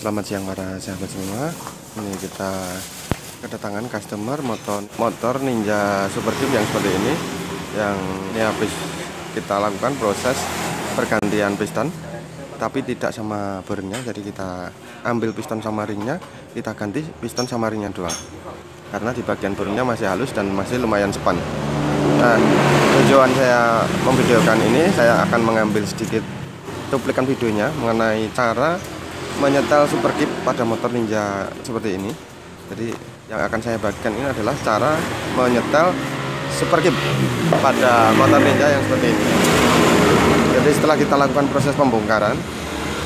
Selamat siang para sahabat semua. Ini kita kedatangan customer motor motor Ninja Super Cube yang seperti ini yang ini habis kita lakukan proses pergantian piston tapi tidak sama bornya jadi kita ambil piston sama ringnya kita ganti piston sama ringnya doang karena di bagian bornya masih halus dan masih lumayan sepan nah tujuan saya memvideokan ini saya akan mengambil sedikit cuplikan videonya mengenai cara menyetel super kip pada motor ninja seperti ini. Jadi yang akan saya bagikan ini adalah cara menyetel super kip pada motor ninja yang seperti ini. Jadi setelah kita lakukan proses pembongkaran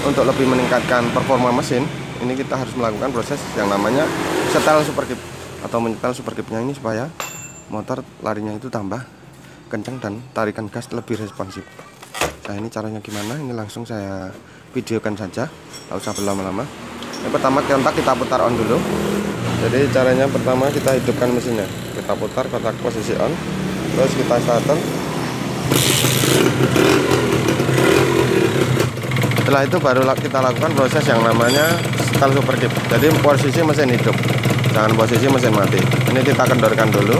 untuk lebih meningkatkan performa mesin ini kita harus melakukan proses yang namanya setel super kip atau menyetel super kipnya ini supaya motor larinya itu tambah kencang dan tarikan gas lebih responsif nah ini caranya gimana? Ini langsung saya videokan saja. Tak usah berlama-lama. Yang pertama kontak kita putar on dulu. Jadi caranya pertama kita hidupkan mesinnya. Kita putar kotak posisi on. Terus kita starter. Setelah itu baru kita lakukan proses yang namanya setel super keep jadi posisi mesin hidup. Jangan posisi mesin mati. Ini kita kendorkan dulu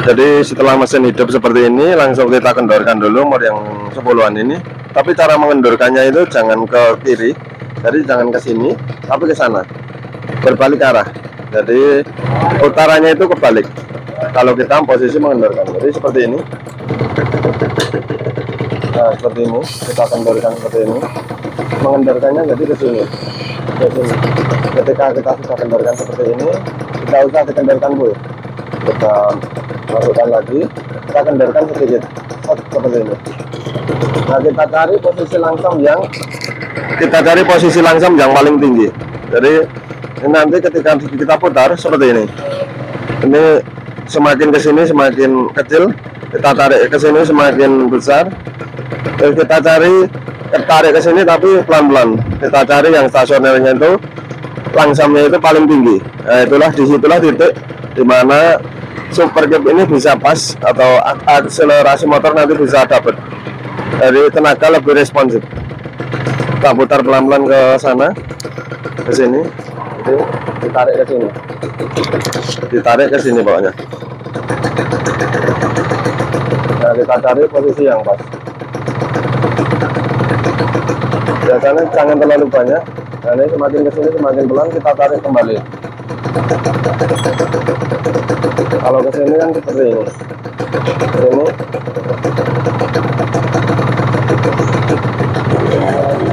jadi setelah mesin hidup seperti ini langsung kita kendorkan dulu umur yang 10an ini. Tapi cara mengendorkannya itu jangan ke kiri jadi jangan ke sini tapi ke sana. Berbalik arah. Jadi utaranya itu kebalik. Kalau kita posisi mengendorkan. Jadi seperti ini. Nah seperti ini. Kita kendorkan seperti ini. Mengendorkannya jadi ke sini. Ke sini. Ketika kita sudah kendorkan seperti ini kita usah dikendorkan bu kita masukkan lagi. Kita kendorkan sedikit seperti ini nah kita cari posisi langsung yang kita cari posisi langsung yang paling tinggi. Jadi ini nanti ketika kita putar seperti ini. Ini semakin ke sini semakin kecil. Kita tarik ke sini semakin besar. Terus kita cari tarik ke sini tapi pelan-pelan. Kita cari yang stasionernya itu langsungnya itu paling tinggi. Nah, itulah di situlah titik di mana super cube ini bisa pas atau akselerasi motor nanti bisa dapat. Dari tenaga lebih responsif. Kita putar pelan-pelan ke sana ke sini. Itu ditarik ke sini. Ditarik ke sini pokoknya. Nah kita cari posisi yang pas. Biasanya jangan terlalu banyak. Nah ini semakin ke sini semakin pelan kita tarik kembali kalau ke sini kan ini ini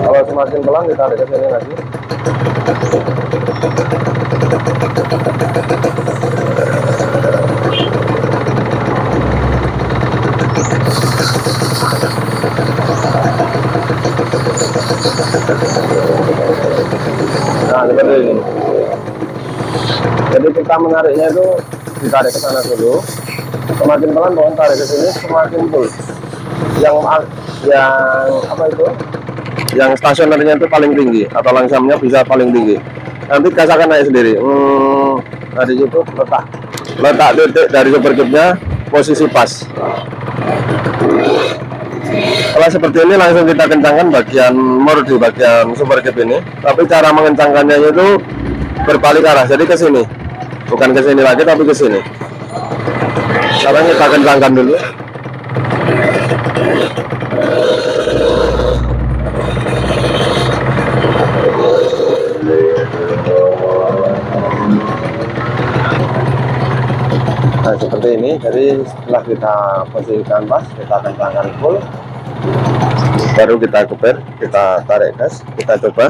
kalau semakin pelan ditarik ke sini lagi. Nah seperti ini kita menariknya itu ditarik ke sana dulu. Semakin pelan pohon tarik ke sini semakin full. Yang yang apa itu? Yang stasionernya itu paling tinggi atau langsamnya bisa paling tinggi. Nanti gas akan naik sendiri. Hmm, situ letak. Letak titik dari super posisi pas. Setelah seperti ini langsung kita kencangkan bagian mur di bagian super ini. Tapi cara mengencangkannya itu berbalik arah. Jadi ke sini bukan ke sini lagi tapi ke sini. Sekarang kita kencangkan dulu? Nah seperti ini jadi setelah kita posisikan pas kita kencangkan full. Baru kita kuper kita tarik gas kita coba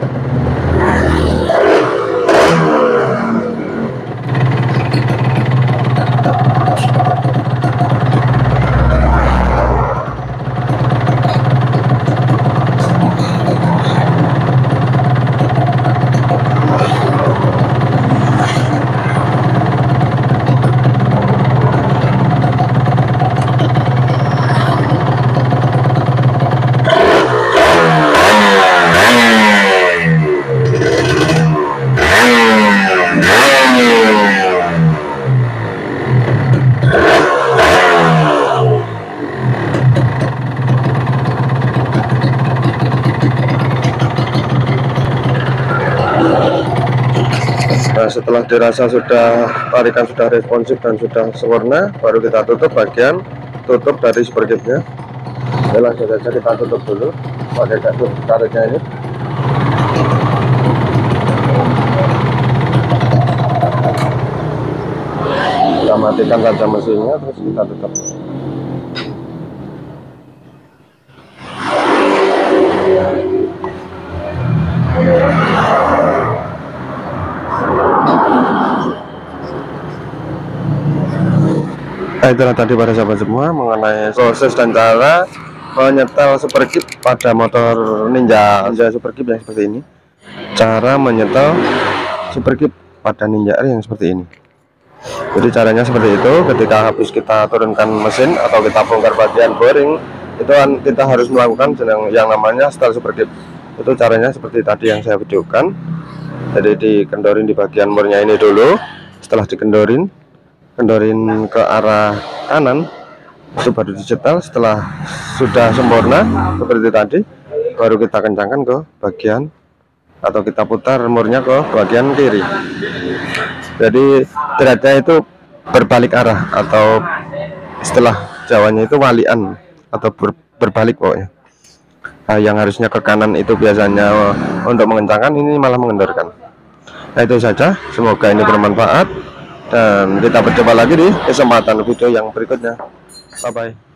setelah dirasa sudah tarikan sudah responsif dan sudah sempurna baru kita tutup bagian tutup dari superkipnya ya langsung saja kita tutup dulu. Pakai kasus tariknya ini. Kita matikan kaca mesinnya terus kita tutup Nah itulah tadi pada sahabat semua mengenai proses dan cara menyetel superkip pada motor Ninja Ninja superkip yang seperti ini. Cara menyetel superkip pada Ninja R yang seperti ini. Jadi caranya seperti itu ketika habis kita turunkan mesin atau kita bongkar bagian boring itu kan kita harus melakukan yang, yang namanya setel superkip itu caranya seperti tadi yang saya videokan. Jadi dikendorin di bagian murnya ini dulu setelah dikendorin kendorin ke arah kanan itu baru dicetel setelah sudah sempurna seperti tadi baru kita kencangkan ke bagian atau kita putar murnya ke bagian kiri. Jadi derajatnya itu berbalik arah atau setelah jawanya itu walian atau ber, berbalik pokoknya. Nah, yang harusnya ke kanan itu biasanya untuk mengencangkan ini malah mengendorkan. Nah itu saja. Semoga ini bermanfaat dan kita berjumpa lagi di kesempatan video yang berikutnya. Bye bye